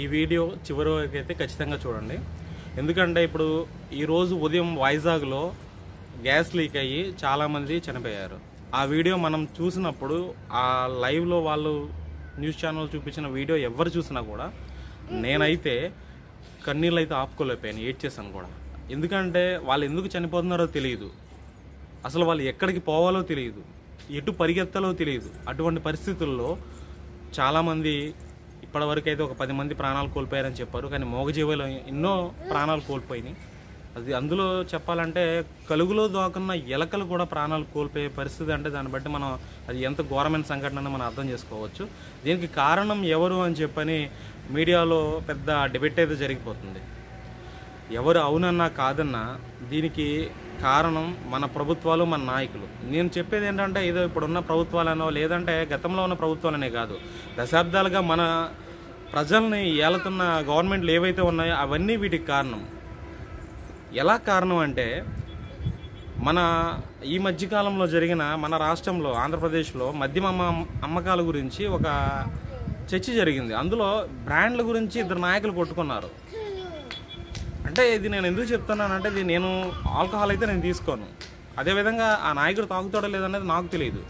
ఈ వీడియో చివరి వరకు అయితే ఖచ్చితంగా చూడండి. ఎందుకంటే ఇప్పుడు ఈరోజు ఉదయం వైజాగ్లో గ్యాస్ లీక్ అయ్యి చాలామంది చనిపోయారు. ఆ వీడియో మనం చూసినప్పుడు ఆ లైవ్లో వాళ్ళు న్యూస్ ఛానల్ చూపించిన వీడియో ఎవరు చూసినా కూడా నేనైతే కన్నీళ్ళు అయితే ఆపుకోలేకపోయాను ఏడ్చేసాను కూడా. ఎందుకంటే వాళ్ళు ఎందుకు చనిపోతున్నారో తెలియదు. అసలు వాళ్ళు ఎక్కడికి పోవాలో తెలియదు. ఎటు పరిగెత్తాలో తెలియదు. అటువంటి పరిస్థితుల్లో చాలామంది ఇప్పటివరకు అయితే ఒక పది మంది ప్రాణాలు కోల్పోయారని చెప్పారు. కానీ మోగజీవులు ఎన్నో ప్రాణాలు కోల్పోయినాయి. అది అందులో చెప్పాలంటే కలుగులో దాకున్న ఎలకలు కూడా ప్రాణాలు కోల్పోయే పరిస్థితి అంటే దాన్ని బట్టి మనం అది ఎంత ఘోరమైన సంఘటన అని మనం అర్థం చేసుకోవచ్చు. దీనికి కారణం ఎవరు అని చెప్పని మీడియాలో పెద్ద డిబేట్ అయితే జరిగిపోతుంది. ఎవరు అవునన్నా కాదన్నా దీనికి కారణం మన ప్రభుత్వాలు మన నాయకులు. నేను చెప్పేది ఏంటంటే ఏదో ఇప్పుడున్న ప్రభుత్వాలనో లేదంటే గతంలో ఉన్న ప్రభుత్వాలనే కాదు. దశాబ్దాలుగా మన ప్రజల్ని ఏలుతున్న గవర్నమెంట్లు ఏవైతే ఉన్నాయో అవన్నీ వీటికి కారణం. ఎలా కారణం అంటే మన ఈ మధ్యకాలంలో జరిగిన మన రాష్ట్రంలో ఆంధ్రప్రదేశ్లో మద్యం అమ్మ అమ్మకాల గురించి ఒక చర్చ జరిగింది. అందులో బ్రాండ్ల గురించి ఇద్దరు నాయకులు కొట్టుకున్నారు. అంటే ఇది నేను ఎందుకు చెప్తున్నానంటే ఇది నేను ఆల్కహాల్ అయితే నేను తీసుకోను. అదేవిధంగా ఆ నాయకుడు తాగుతాడో లేదనేది నాకు తెలియదు.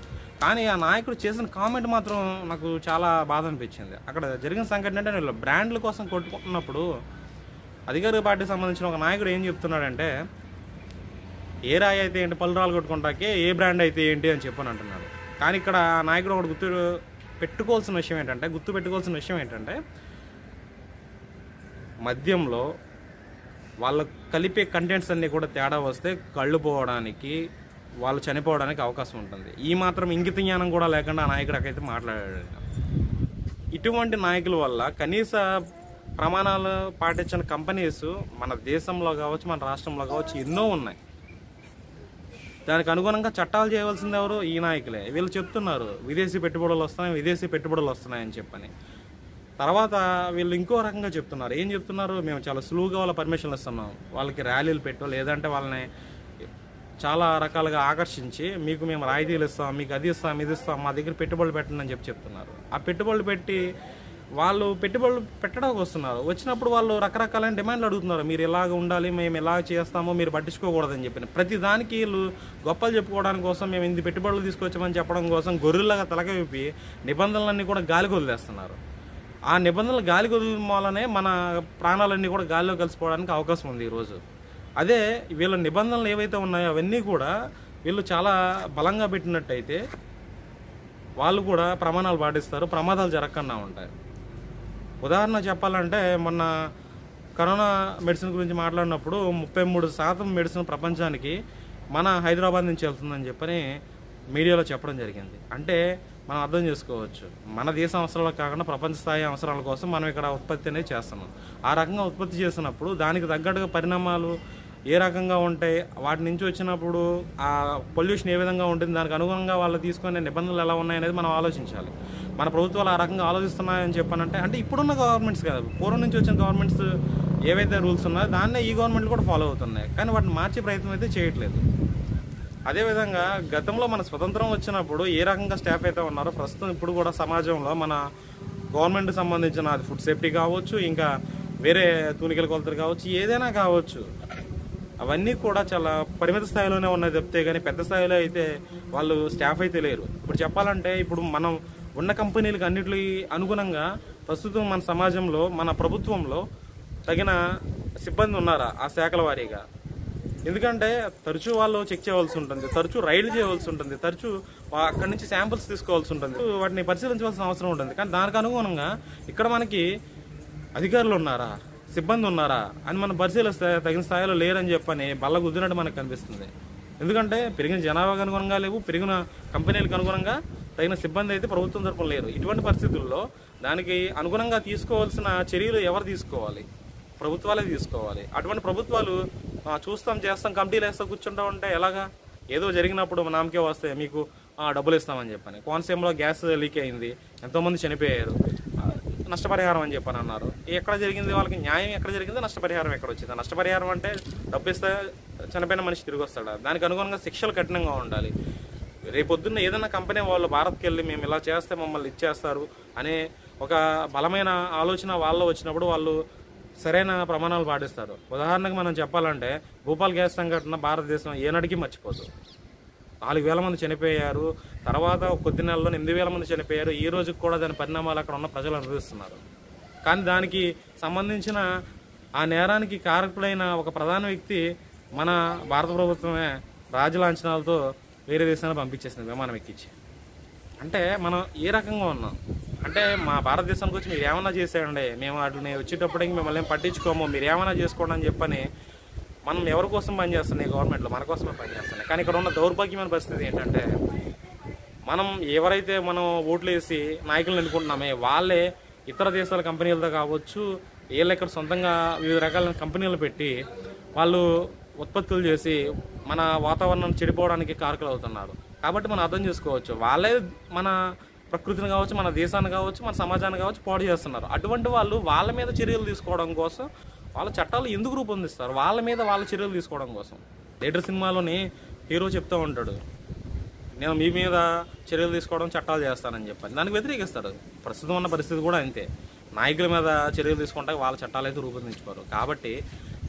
కానీ ఆ నాయకుడు చేసిన కామెంట్ మాత్రం నాకు చాలా బాధ అనిపించింది. అక్కడ జరిగిన సంఘటన అంటే వీళ్ళు బ్రాండ్ల కోసం కొట్టుకుంటున్నప్పుడు అధికార పార్టీకి సంబంధించిన ఒక నాయకుడు ఏం చెప్తున్నాడంటే ఏ రాయి అయితే ఏంటి పలురాలు కొట్టుకుంటాకే ఏ బ్రాండ్ అయితే ఏంటి అని చెప్పని అంటున్నాడు. కానీ ఇక్కడ ఆ నాయకుడు ఒకటి గుర్తు పెట్టుకోవాల్సిన విషయం ఏంటంటే గుర్తు పెట్టుకోవాల్సిన విషయం ఏంటంటే మద్యంలో వాళ్ళ కలిపే కంటెంట్స్ అన్నీ కూడా తేడా వస్తే కళ్ళు పోవడానికి వాళ్ళు చనిపోవడానికి అవకాశం ఉంటుంది. ఈ మాత్రం ఇంగిత జ్ఞానం కూడా లేకుండా ఆ నాయకుడికైతే మాట్లాడాడు. ఇటువంటి నాయకుల వల్ల కనీస ప్రమాణాలు పాటించిన కంపెనీస్ మన దేశంలో కావచ్చు మన రాష్ట్రంలో కావచ్చు ఎన్నో ఉన్నాయి. దానికి అనుగుణంగా చట్టాలు చేయవలసింది ఎవరు? ఈ నాయకులే. వీళ్ళు చెప్తున్నారు విదేశీ పెట్టుబడులు వస్తున్నాయి విదేశీ పెట్టుబడులు వస్తున్నాయని చెప్పని. తర్వాత వీళ్ళు ఇంకో రకంగా చెప్తున్నారు. ఏం చెప్తున్నారు? మేము చాలా స్లోగా వాళ్ళ పర్మిషన్లు ఇస్తున్నాం. వాళ్ళకి ర్యాలీలు పెట్టో లేదంటే వాళ్ళని చాలా రకాలుగా ఆకర్షించి మీకు మేము రాయితీలు ఇస్తాం మీకు అది ఇస్తాం ఇది ఇస్తాం మా దగ్గర పెట్టుబడులు పెట్టండి అని చెప్పి చెప్తున్నారు. ఆ పెట్టుబడులు పెట్టి వాళ్ళు పెట్టుబడులు పెట్టడానికి వస్తున్నారు. వచ్చినప్పుడు వాళ్ళు రకరకాలైన డిమాండ్లు అడుగుతున్నారు. మీరు ఇలాగ ఉండాలి మేము ఇలా చేస్తామో మీరు పట్టించుకోకూడదని చెప్పిన ప్రతి దానికి వీళ్ళు గొప్పలు చెప్పుకోవడానికి కోసం మేము ఇంత పెట్టుబడులు తీసుకొచ్చామని చెప్పడం కోసం గొర్రెల్లాగా తలక విప్పి నిబంధనలన్నీ కూడా గాలికి వదిలేస్తున్నారు. ఆ నిబంధనలు గాలి వదిలిన వల్లనే మన ప్రాణాలన్నీ కూడా గాలిలో కలిసిపోవడానికి అవకాశం ఉంది ఈరోజు అదే వీళ్ళ నిబంధనలు ఏవైతే ఉన్నాయో అవన్నీ కూడా వీళ్ళు చాలా బలంగా పెట్టినట్టయితే వాళ్ళు కూడా ప్రమాణాలు పాటిస్తారు ప్రమాదాలు జరగకుండా ఉంటాయి. ఉదాహరణ చెప్పాలంటే మొన్న కరోనా మెడిసిన్ గురించి మాట్లాడినప్పుడు ముప్పై మూడు శాతం మెడిసిన్ ప్రపంచానికి మన హైదరాబాద్ నుంచి వెళ్తుందని చెప్పని మీడియాలో చెప్పడం జరిగింది. అంటే మనం అర్థం చేసుకోవచ్చు. మన దేశ అవసరాలు కాకుండా ప్రపంచ స్థాయి అవసరాల కోసం మనం ఇక్కడ ఉత్పత్తి అనేది చేస్తున్నాం. ఆ రకంగా ఉత్పత్తి చేసినప్పుడు దానికి తగ్గట్టుగా పరిణామాలు ఏ రకంగా ఉంటాయి? వాటి నుంచి వచ్చినప్పుడు ఆ పొల్యూషన్ ఏ విధంగా ఉంటుంది? దానికి అనుగుణంగా వాళ్ళు తీసుకునే నిబంధనలు ఎలా ఉన్నాయనేది మనం ఆలోచించాలి. మన ప్రభుత్వాలు ఆ రకంగా ఆలోచిస్తున్నాయని చెప్పానంటే అంటే ఇప్పుడున్న గవర్నమెంట్స్ కాదు. పూర్వం నుంచి వచ్చిన గవర్నమెంట్స్ ఏవైతే రూల్స్ ఉన్నాయో దాన్నే ఈ గవర్నమెంట్లు కూడా ఫాలో అవుతున్నాయి. కానీ వాటిని మార్చే ప్రయత్నం అయితే చేయట్లేదు. అదేవిధంగా గతంలో మన స్వతంత్రం వచ్చినప్పుడు ఏ రకంగా స్టాఫ్ అయితే ఉన్నారో ప్రస్తుతం ఇప్పుడు కూడా సమాజంలో మన గవర్నమెంట్ సంబంధించిన అది ఫుడ్ సేఫ్టీ కావచ్చు ఇంకా వేరే తూనికల కొలతలు కావచ్చు ఏదైనా కావచ్చు. అవన్నీ కూడా చాలా పరిమిత స్థాయిలోనే ఉన్నాయి చెప్తే కానీ పెద్ద స్థాయిలో అయితే వాళ్ళు స్టాఫ్ అయితే లేరు. ఇప్పుడు చెప్పాలంటే ఇప్పుడు మనం ఉన్న కంపెనీలకు అన్నిటికి అనుగుణంగా ప్రస్తుతం మన సమాజంలో మన ప్రభుత్వంలో తగిన సిబ్బంది ఉన్నారా ఆ శాఖల వారీగా? ఎందుకంటే తరచూ వాళ్ళు చెక్ చేయవలసి ఉంటుంది తరచూ రైడ్ చేయవలసి ఉంటుంది తరచూ అక్కడ అక్కడి నుంచి శాంపుల్స్ తీసుకోవాల్సి ఉంటుంది. వాటిని పరిశీలించవలసిన అవసరం ఉంటుంది. కానీ దానికి అనుగుణంగా ఇక్కడ మనకి అధికారులు ఉన్నారా సిబ్బంది ఉన్నారా అని మనం పరిశీలిస్తే తగిన స్థాయిలో లేరని చెప్పని బల్ల గుద్దినట్టు మనకు కనిపిస్తుంది. ఎందుకంటే పెరిగిన జనాభాకు అనుగుణంగా లేవు పెరిగిన కంపెనీలకు అనుగుణంగా తగిన సిబ్బంది అయితే ప్రభుత్వం తరపున లేరు. ఇటువంటి పరిస్థితుల్లో దానికి అనుగుణంగా తీసుకోవాల్సిన చర్యలు ఎవరు తీసుకోవాలి? ప్రభుత్వాలే తీసుకోవాలి. అటువంటి ప్రభుత్వాలు చూస్తాం చేస్తాం కమిటీలు వేస్తాం కూర్చుంటా ఉంటే ఎలాగా? ఏదో జరిగినప్పుడు మా నామకే వస్తే మీకు డబ్బులు ఇస్తామని చెప్పాను. కోనసీమలో గ్యాస్ లీక్ అయింది. ఎంతోమంది చనిపోయారు. నష్టపరిహారం అని చెప్పని అన్నారు. ఎక్కడ జరిగింది వాళ్ళకి న్యాయం ఎక్కడ జరిగింది నష్టపరిహారం ఎక్కడ వచ్చింది? నష్టపరిహారం అంటే డబ్బు ఇస్తే చనిపోయిన మనిషి తిరిగి వస్తాడా? దానికి అనుగుణంగా శిక్షలు కఠినంగా ఉండాలి. రేపొద్దున్న ఏదైనా కంపెనీ వాళ్ళు భారత్కి వెళ్ళి మేము ఇలా చేస్తే మమ్మల్ని ఇచ్చేస్తారు అనే ఒక బలమైన ఆలోచన వాళ్ళలో వచ్చినప్పుడు వాళ్ళు సరైన ప్రమాణాలు పాటిస్తారు. ఉదాహరణకు మనం చెప్పాలంటే భూపాల్ గ్యాస్ సంఘటన భారతదేశం ఏనాటికి మర్చిపోదు. నాలుగు వేల మంది చనిపోయారు తర్వాత కొద్ది నెలలో ఎనిమిది వేల మంది చనిపోయారు ఈ రోజుకి కూడా దాని పరిణామాలు అక్కడ ఉన్న ప్రజలు అనుభవిస్తున్నారు. కానీ దానికి సంబంధించిన ఆ నేరానికి కారకుడైన ఒక ప్రధాన వ్యక్తి మన భారత ప్రభుత్వమే రాజలాంఛనాలతో వేరే దేశానికి పంపించేసింది విమానం ఎక్కించి. అంటే మనం ఏ రకంగా ఉన్నాం? అంటే మా భారతదేశానికి వచ్చి మీరు ఏమైనా చేసేయండి మేము వాటిని వచ్చేటప్పటికి మిమ్మల్ని పట్టించుకోము. మీరు ఏమైనా చేసుకోండి అని చెప్పని మనం ఎవరి కోసం పనిచేస్తున్నాయి గవర్నమెంట్లో మన కోసమే పనిచేస్తున్నాయి కానీ ఇక్కడ ఉన్న దౌర్భాగ్యమైన పరిస్థితి ఏంటంటే మనం ఎవరైతే మనం ఓట్లు వేసి నాయకులను ఎన్నుకుంటున్నామే వాళ్ళే ఇతర దేశాల కంపెనీలతో కావచ్చు వీళ్ళు ఇక్కడ సొంతంగా వివిధ రకాల కంపెనీలు పెట్టి వాళ్ళు ఉత్పత్తులు చేసి మన వాతావరణం చెడిపోవడానికి కారకులు అవుతున్నారు. కాబట్టి మనం అర్థం చేసుకోవచ్చు. వాళ్ళే మన ప్రకృతిని కావచ్చు మన దేశాన్ని కావచ్చు మన సమాజాన్ని కావచ్చు పాడు చేస్తున్నారు. అటువంటి వాళ్ళు వాళ్ళ మీద చర్యలు తీసుకోవడం కోసం వాళ్ళ చట్టాలు ఎందుకు రూపొందిస్తారు? వాళ్ళ మీద వాళ్ళ చర్యలు తీసుకోవడం కోసం. లీడర్ సినిమాలోని హీరో చెప్తూ ఉంటాడు నేను మీ మీద చర్యలు తీసుకోవడం చట్టాలు చేస్తానని చెప్పాను. దానికి వ్యతిరేకిస్తాడు ప్రస్తుతం ఉన్న పరిస్థితి కూడా అంతే. నాయకుల మీద చర్యలు తీసుకుంటే వాళ్ళ చట్టాలు అయితే రూపొందించుకోరు. కాబట్టి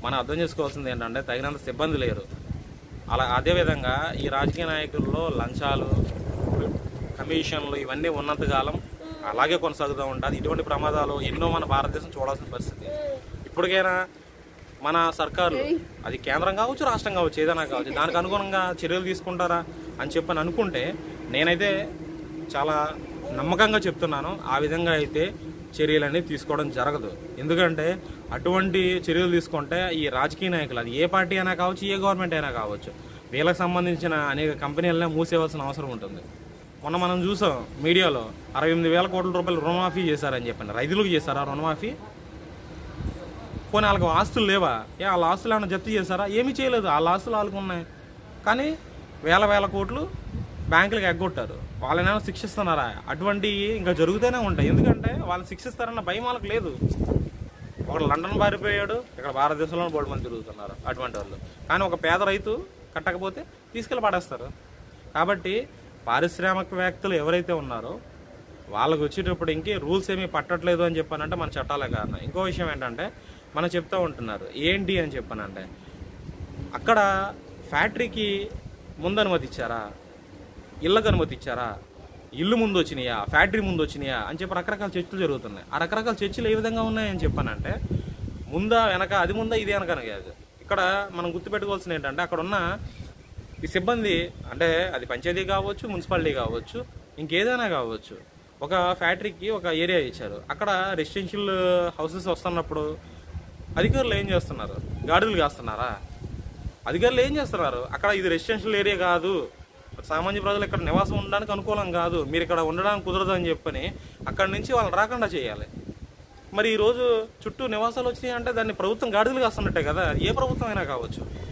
మనం అర్థం చేసుకోవాల్సింది ఏంటంటే తగినంత సిబ్బంది లేరు. అలా అదేవిధంగా ఈ రాజకీయ నాయకుల్లో లంచాలు కమిషన్లు ఇవన్నీ ఉన్నంత కాలం అలాగే కొనసాగుతూ ఉంటుంది ఇటువంటి ప్రమాదాలు ఎన్నో మన భారతదేశం చూడాల్సిన పరిస్థితి. ఇప్పటికైనా మన సర్కారులు అది కేంద్రం కావచ్చు రాష్ట్రం కావచ్చు ఏదైనా కావచ్చు దానికి అనుగుణంగా చర్యలు తీసుకుంటారా అని చెప్పని అనుకుంటే నేనైతే చాలా నమ్మకంగా చెప్తున్నాను. ఆ విధంగా అయితే చర్యలు అనేవి తీసుకోవడం జరగదు. ఎందుకంటే అటువంటి చర్యలు తీసుకుంటే ఈ రాజకీయ నాయకులు అది ఏ పార్టీ అయినా కావచ్చు ఏ గవర్నమెంట్ అయినా కావచ్చు వీళ్ళకి సంబంధించిన అనేక కంపెనీలనే మూసేయవలసిన అవసరం ఉంటుంది. మొన్న మనం చూసాం మీడియాలో అరవై ఎనిమిది వేల కోట్ల రూపాయలు రుణమాఫీ చేశారని చెప్పండి. రైతులకు చేశారా రుణమాఫీ? పోనీ వాళ్ళకి ఆస్తులు లేవా? ఏ వాళ్ళ ఆస్తులు ఏమైనా జప్తు చేశారా? ఏమీ చేయలేదు. వాళ్ళ ఆస్తులు వాళ్ళకు ఉన్నాయి. కానీ వేల వేల కోట్లు బ్యాంకులకు ఎగ్గొట్టారు. వాళ్ళనైనా శిక్షిస్తున్నారా? అటువంటివి ఇంకా జరుగుతూనే ఉంటాయి. ఎందుకంటే వాళ్ళని శిక్షిస్తారన్న భయం వాళ్ళకి లేదు. ఒకడు లండన్ పారిపోయాడు. ఇక్కడ భారతదేశంలో బోర్డు మంది తిరుగుతున్నారు అటువంటి వాళ్ళు. కానీ ఒక పేద రైతు కట్టకపోతే తీసుకెళ్ళి పడేస్తారు. కాబట్టి పారిశ్రామికవేత్తలు ఎవరైతే ఉన్నారో వాళ్ళకి వచ్చేటప్పుడు ఇంకే రూల్స్ ఏమీ పట్టట్లేదు అని చెప్పానంటే మన చట్టాలే కారణం ఇంకో విషయం ఏంటంటే మనం చెప్తూ ఉంటున్నారు ఏంటి అని చెప్పానంటే అక్కడ ఫ్యాక్టరీకి ముందు అనుమతి ఇచ్చారా ఇళ్ళకు అనుమతి ఇచ్చారా ఇల్లు ముందు వచ్చినాయా ఫ్యాక్టరీ ముందు వచ్చినాయా అని చెప్పి రకరకాల చర్చలు జరుగుతున్నాయి. ఆ రకరకాల చర్చలు ఏ విధంగా ఉన్నాయని చెప్పానంటే ముందా వెనక అది ముందా ఇది వెనక కాదు ఇక్కడ మనం గుర్తుపెట్టుకోవాల్సింది ఏంటంటే అక్కడ ఉన్న ఈ సిబ్బంది అంటే అది పంచాయతీ కావచ్చు మున్సిపాలిటీ కావచ్చు ఇంకేదైనా కావచ్చు ఒక ఫ్యాక్టరీకి ఒక ఏరియా ఇచ్చారు. అక్కడ రెసిడెన్షియల్ హౌసెస్ వస్తున్నప్పుడు అధికారులు ఏం చేస్తున్నారు? గాడులు కాస్తున్నారా? అధికారులు ఏం చేస్తున్నారు? అక్కడ ఇది రెసిడెన్షియల్ ఏరియా కాదు. సామాన్య ప్రజలు ఇక్కడ నివాసం ఉండడానికి అనుకూలం కాదు. మీరు ఇక్కడ ఉండడానికి కుదరదు అని చెప్పని అక్కడి నుంచి వాళ్ళని రాకుండా చేయాలి. మరి ఈ రోజు చుట్టూ నివాసాలు వచ్చినాయి అంటే దాన్ని ప్రభుత్వం గాడులు కాస్తున్నట్టే కదా. ఏ ప్రభుత్వం అయినా కావచ్చు.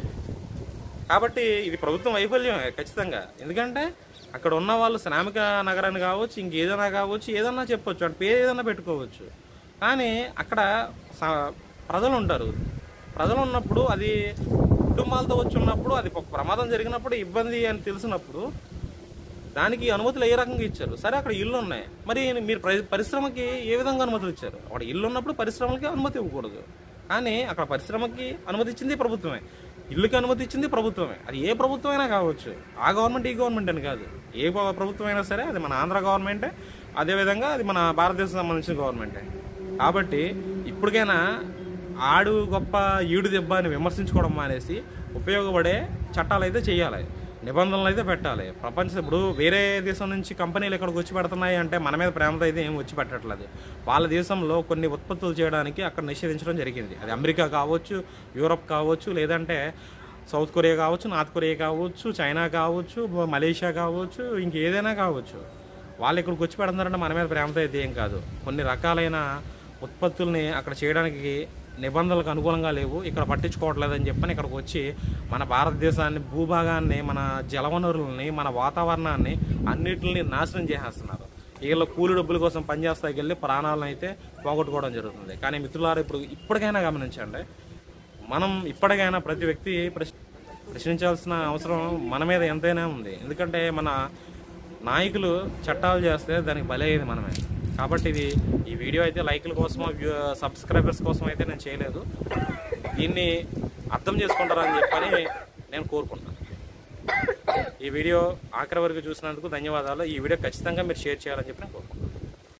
కాబట్టి ఇది ప్రభుత్వం వైఫల్యమే ఖచ్చితంగా. ఎందుకంటే అక్కడ ఉన్న వాళ్ళు శ్రామిక నగరాన్ని కావచ్చు ఇంకేదైనా కావచ్చు ఏదన్నా చెప్పొచ్చు అంటే పేరు ఏదైనా పెట్టుకోవచ్చు. కానీ అక్కడ ప్రజలు ఉంటారు. ప్రజలు ఉన్నప్పుడు అది కుటుంబాలతో వచ్చి ఉన్నప్పుడు అది ఒక ప్రమాదం జరిగినప్పుడు ఇబ్బంది అని తెలిసినప్పుడు దానికి అనుమతులు ఏ రకంగా ఇచ్చారు? సరే అక్కడ ఇల్లు ఉన్నాయి. మరి మీరు పరిశ్రమకి ఏ విధంగా అనుమతులు ఇచ్చారు? అక్కడ ఇల్లు ఉన్నప్పుడు పరిశ్రమలకి అనుమతి ఇవ్వకూడదు. కానీ అక్కడ పరిశ్రమకి అనుమతి ఇచ్చింది ప్రభుత్వమే. ఇల్లుకి అనుమతి ఇచ్చింది ప్రభుత్వమే. అది ఏ ప్రభుత్వం అయినా కావచ్చు. ఆ గవర్నమెంట్ ఈ గవర్నమెంట్ అని కాదు. ఏ ప్రభుత్వం అయినా సరే అది మన ఆంధ్ర గవర్నమెంటే అదేవిధంగా అది మన భారతదేశం సంబంధించిన గవర్నమెంటే. కాబట్టి ఇప్పటికైనా ఆడు గొప్ప ఈడు దెబ్బ అని విమర్శించుకోవడం మానేసి ఉపయోగపడే చట్టాలు అయితే చేయాలి నిబంధనలు అయితే పెట్టాలి. ప్రపంచం ఇప్పుడు వేరే దేశం నుంచి కంపెనీలు ఇక్కడికి వచ్చి పెడుతున్నాయి అంటే మన మీద ప్రేమతో అయితే ఏం వచ్చి పెట్టట్లేదు. వాళ్ళ దేశంలో కొన్ని ఉత్పత్తులు చేయడానికి అక్కడ నిషేధించడం జరిగింది. అది అమెరికా కావచ్చు యూరప్ కావచ్చు లేదంటే సౌత్ కొరియా కావచ్చు నార్త్ కొరియా కావచ్చు చైనా కావచ్చు మలేషియా కావచ్చు ఇంకేదైనా కావచ్చు. వాళ్ళు ఇక్కడికి వచ్చి పెడుతున్నారంటే మన మీద ప్రేమతో అయితే ఏం కాదు. కొన్ని రకాలైన ఉత్పత్తుల్ని అక్కడ చేయడానికి నిబంధనలకు అనుకూలంగా లేవు. ఇక్కడ పట్టించుకోవట్లేదని చెప్పని ఇక్కడికి వచ్చి మన భారతదేశాన్ని భూభాగాన్ని మన జలవనరులని మన వాతావరణాన్ని అన్నిటిని నాశనం చేసేస్తున్నారు. వీళ్ళ కూలి డబ్బుల కోసం పనిచేస్తాకి వెళ్ళి ప్రాణాలను అయితే పోగొట్టుకోవడం జరుగుతుంది. కానీ మిత్రులారు ఇప్పుడు ఇప్పటికైనా గమనించండి. మనం ఇప్పటికైనా ప్రతి వ్యక్తి ప్రశ్నించాల్సిన అవసరం మన మీద ఎంతైనా ఉంది. ఎందుకంటే మన నాయకులు చట్టాలు చేస్తే దానికి బలయ్యేది మనమే. కాబట్టి ఇది ఈ వీడియో అయితే లైక్ల కోసం సబ్స్క్రైబర్స్ కోసం అయితే నేను చేయలేదు. దీన్ని అర్థం చేసుకుంటారని చెప్పని నేను కోరుకుంటున్నాను. ఈ వీడియో ఆఖరి వరకు చూసినందుకు ధన్యవాదాలు. ఈ వీడియో ఖచ్చితంగా మీరు షేర్ చేయాలని చెప్పి నేను కోరుకుంటున్నాను.